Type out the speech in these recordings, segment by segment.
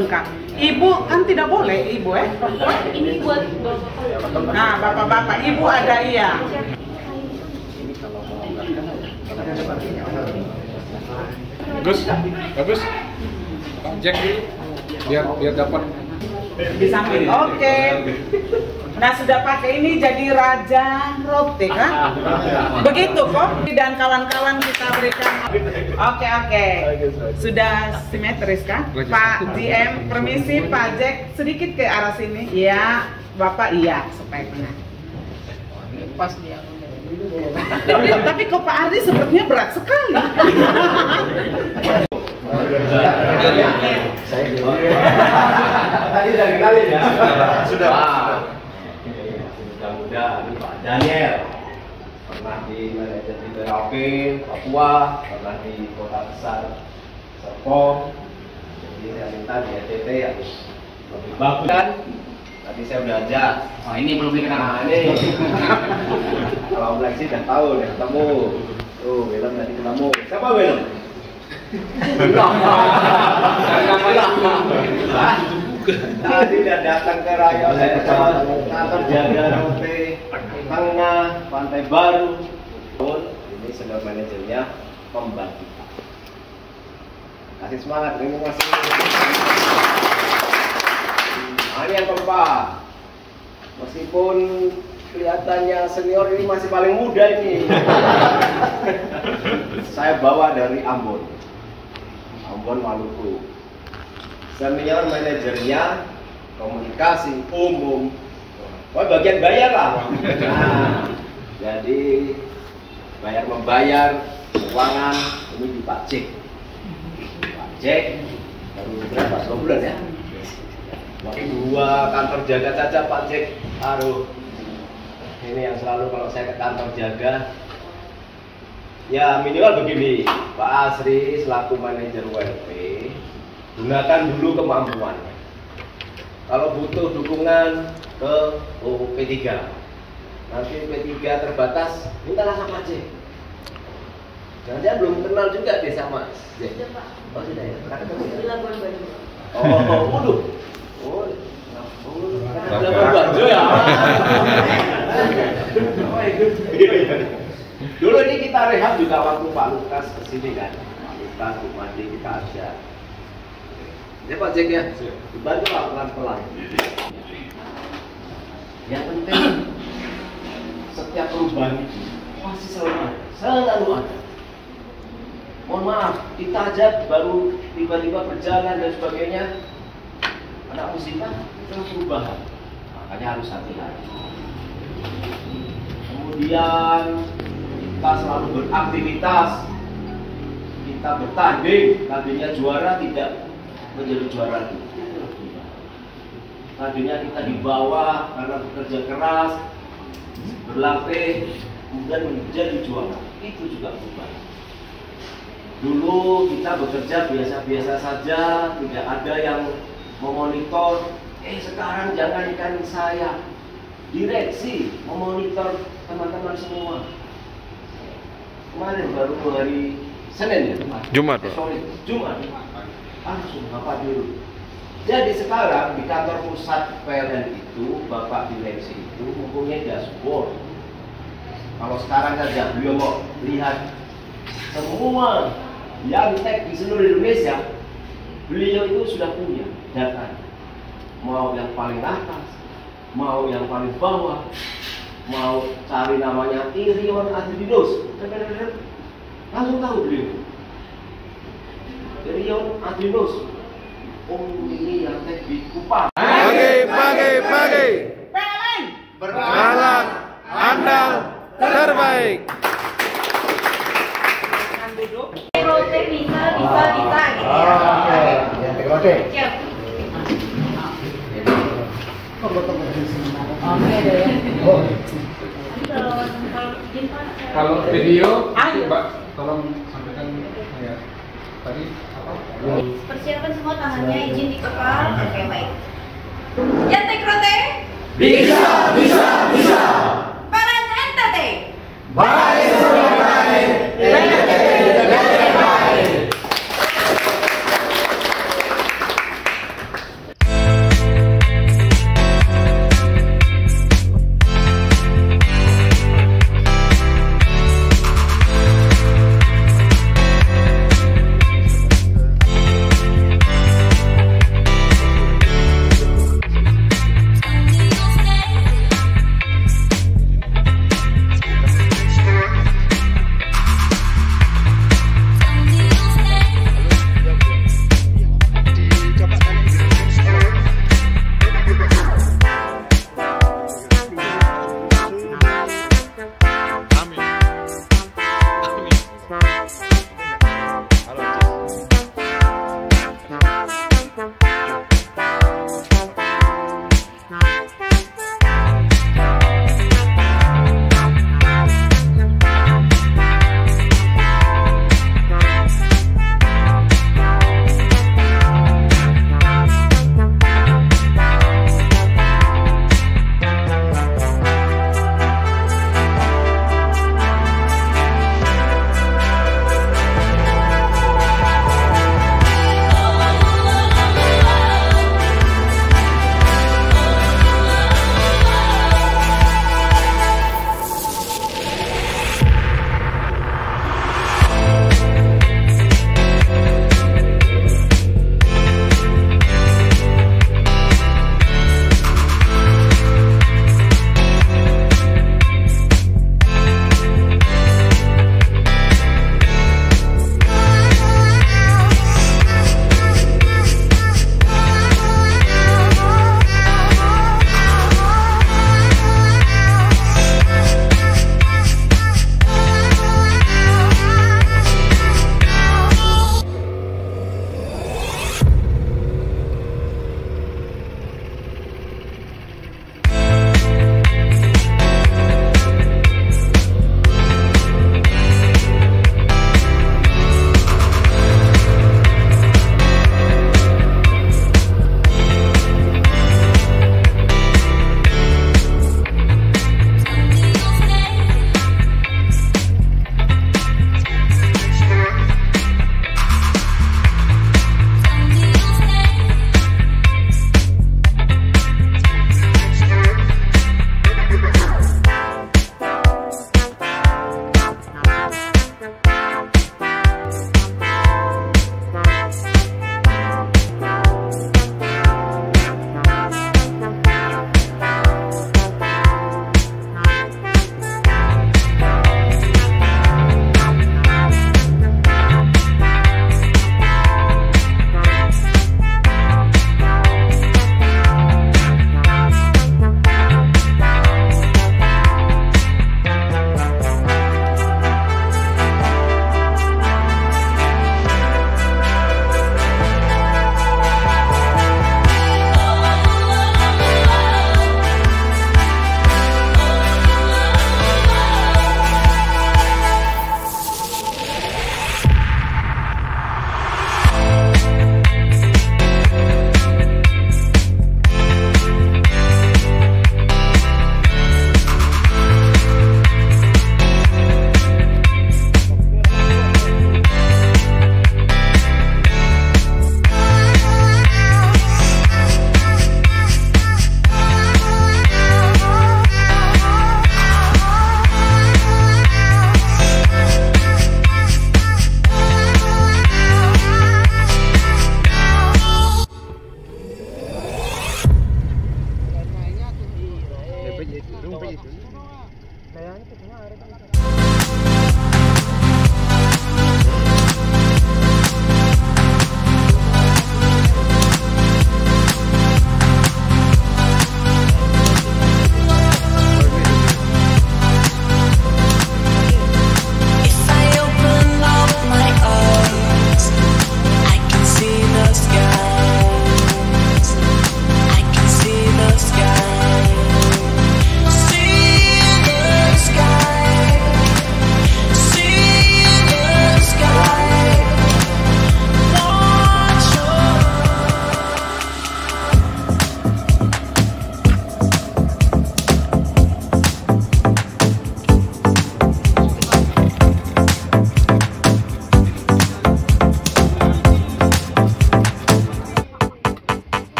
lengkap. Ibu kan tidak boleh, ibu eh. Ini buat Nah, bapak-bapak, ibu ada iya. Bagus, bagus. Jack biar biar dapat. Di samping. Oke. Nah, sudah pakai ini jadi raja roti kan? Begitu kok. Dan kawan-kawan kita berikan. Oke, oke. Sudah simetris kan? Pak GM, permisi Pak Jack sedikit ke arah sini. Iya, Bapak iya, supaya benar. Pas dia. Tapi, tapi kok Pak Ardi sepertinya berat sekali. Tadi udah kenalin ya? Sudah. Ini Pak Daniel. Pernah di manajer di BRAP, Papua, pernah di kota besar Serpong. Jadi saya minta di NTT harus lebih bagus kan? Tadi saya udah ajak. Oh ini belum dikenal. Nah ini kalau Black sih udah tahu, udah ketemu. Tuh, Willem tadi ketemu. Siapa Willem? Tadi udah datang ke Raya Desa, kantor jaga roti, tengah, pantai baru. Ini senior manajernya pembantu. Kasih semangat, terima kasih. Nah, ini yang keempat. Meskipun kelihatannya senior ini masih paling muda ini. Saya bawa dari Ambon. Ambon Maluku. Senior manajernya komunikasi umum. Oh, bagian bayar lah. Nah, jadi bayar membayar keuangan ini di Pak Cek. Pak Cek baru berapa? Dua bulan ya? Waktu dua kantor jaga saja Pak Cek. Aduh, ini yang selalu kalau saya ke kantor jaga ya minimal begini Pak Asri selaku manajer WLP gunakan dulu kemampuan kalau butuh dukungan ke oh, P3 nanti P3 terbatas mintalah sama Cek jangan jangan belum kenal juga deh sama Sudah Pak. oh sudah ya Karena ya? Labuan Bajo. Oh, waduh. Oh, Labuan Bajo ya. Dulu ini kita rehat juga waktu Pak Lukas ke sini kan. Pak Lukas, Bu Mandi kita ajak. Ya Pak Jek ya, dibantu lah pelan-pelan. Yang penting setiap perubahan itu pasti selalu ada, selalu ada. Mohon maaf, kita aja baru tiba-tiba berjalan dan sebagainya, ada musibah, itu perubahan. Makanya harus hati-hati. Kemudian kita selalu beraktivitas, kita bertanding, tandingnya juara tidak menjadi juara lagi. Tadinya kita di bawah karena bekerja keras, berlatih, kemudian menjadi juara. Itu juga berubah. Dulu kita bekerja biasa-biasa saja, tidak ada yang memonitor. Eh sekarang jangankan saya, direksi memonitor teman-teman semua. Kemarin baru hari Senin ya? Jumat, Eh, sorry, Jumat. Langsung Bapak dulu. Jadi sekarang di kantor pusat PLN itu, Bapak direksi itu mempunyai dashboard. Kalau sekarang saja beliau mau lihat semua yang tag di seluruh Indonesia, beliau itu sudah punya data. Mau yang paling atas, mau yang paling bawah, mau cari namanya Irion Adrinos, langsung tahu beliau. Irion Adrinos, oh ini yang tag di Kupang. Pagi, pagi, pagi. PLN. Andal, terbaik. Silakan duduk. Rote bisa, bisa, bisa gitu ya. Siap. Oke ya. Kalau video. Mbak, tolong. Tadi apa? Persiapkan semua tangannya izin dikepal. Oke baik. Ya tek rote. Parents entertain. Oh,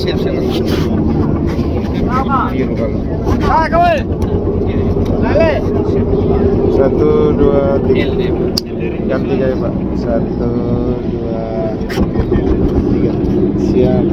siap siap. Kalau. Satu dua tiga. Jam tiga ya pak. Satu dua tiga. Siap.